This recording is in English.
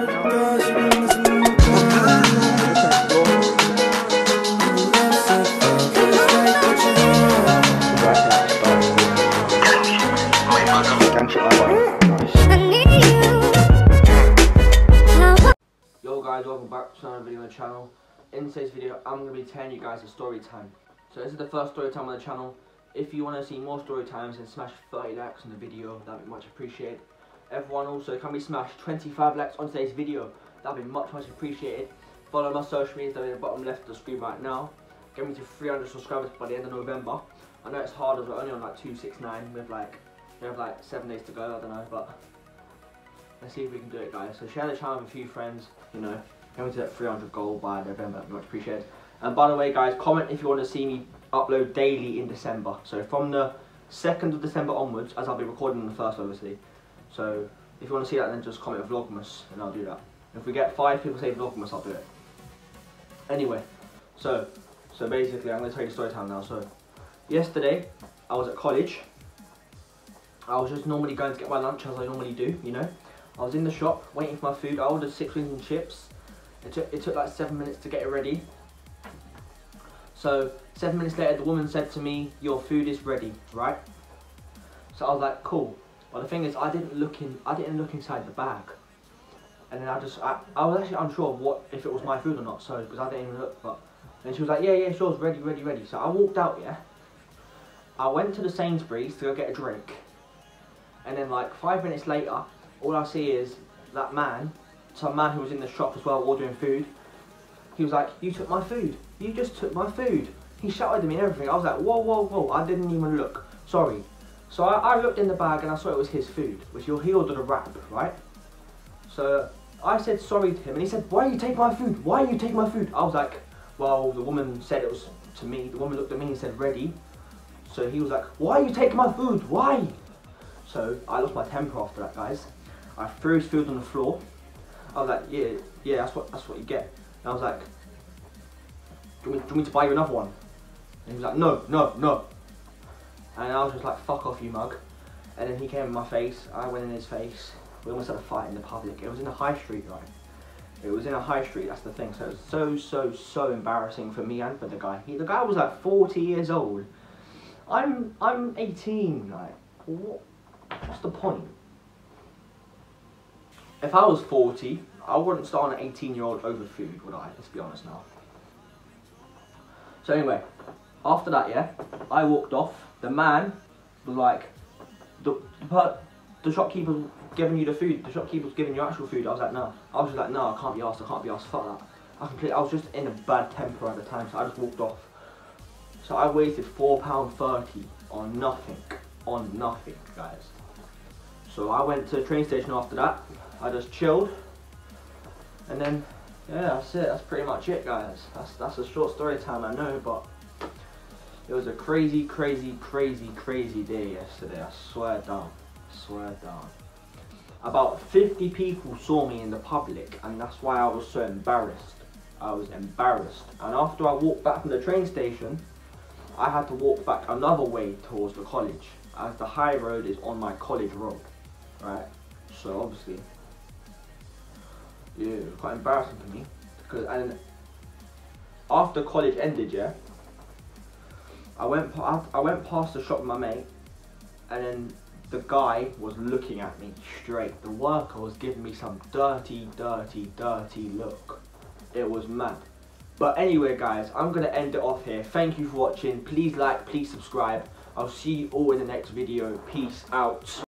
Yo guys, welcome back to another video on the channel. In today's video, I'm going to be telling you guys a story time. So this is the first story time on the channel. If you want to see more story times, then smash 30 likes on the video. That'd be much appreciated. Everyone also, can we smash 25 likes on today's video? That'd be much, much appreciated. Follow my social media down in the bottom left of the screen right now. Get me to 300 subscribers by the end of November. I know it's hard as we're only on like 269 with like, we have like 7 days to go, I don't know, but let's see if we can do it guys. So share the channel with a few friends, you know, coming to that 300 goal by November, much appreciated. And by the way guys, comment if you want to see me upload daily in December. So from the 2nd of December onwards, as I'll be recording on the 1st obviously. So if you want to see that then just comment Vlogmas and I'll do that. If we get 5 people say Vlogmas, I'll do it. Anyway, so, so basically I'm going to tell you story time now. So yesterday, I was at college. I was just normally going to get my lunch as I normally do, you know. I was in the shop waiting for my food. I ordered six wings and chips. It took, it took like seven minutes to get it ready. So seven minutes later, the woman said to me, "Your food is ready," right? So I was like, "Cool." But the thing is, I didn't look in. I didn't look inside the bag, and then I just, I, I was actually unsure of what if it was my food or not. So because I didn't even look, but then she was like, "Yeah, yeah, sure, it's ready, ready, ready." So I walked out. Yeah. I went to the Sainsbury's to go get a drink, and then like five minutes later, all I see is that man, some man who was in the shop as well ordering food. He was like, "You took my food. You just took my food." He shouted at me and everything. I was like, "Whoa, whoa, whoa!" I didn't even look. Sorry. So I, I looked in the bag and I saw it was his food, which he ordered a wrap, right? So I said sorry to him, and he said, "Why you take my food? Why you take my food?" I was like, "Well, the woman said it was to me. The woman looked at me and said, "Ready." So he was like, "Why you take my food? Why?" So I lost my temper after that, guys. I threw his food on the floor. I was like, yeah, yeah, that's what that's what you get. And I was like, do you, want do you want me to buy you another one? And he was like, no, no, no. And I was just like, fuck off, you mug. And then he came in my face. I went in his face. We almost had a fight in the public. It was in a high street, right? It was in a high street. That's the thing. So it was so, so, so embarrassing for me and for the guy. He, the guy was like 40 years old. I'm, I'm 18. Like, what? What's the point? If I was 40, I wouldn't start an 18 year old over food, would I? Let's be honest now. So anyway, after that, yeah, I walked off. The man was like, the, the, the shopkeeper's giving you the food. The shopkeeper's giving you actual food. I was like, no. I was just like, no, I can't be asked. I can't be asked. Fuck that. I completely, I was just in a bad temper at the time, so I just walked off. So I wasted £4.30 on nothing. On nothing, guys. So I went to the train station after that. I just chilled. And then, yeah, that's it. That's pretty much it, guys. That's, that's a short story time, I know, but it was a crazy, crazy, crazy, crazy day yesterday. I swear down. I swear down. About 50 people saw me in the public, and that's why I was so embarrassed. I was embarrassed. And after I walked back from the train station, I had to walk back another way towards the college, as the high road is on my college road, right? So obviously, yeah, quite embarrassing for me. Because and after college ended, yeah, I went I went past the shop with my mate, and then the guy was looking at me straight. The worker was giving me some dirty, dirty, dirty look. It was mad. But anyway, guys, I'm gonna end it off here. Thank you for watching. Please like, please subscribe. I'll see you all in the next video. Peace out.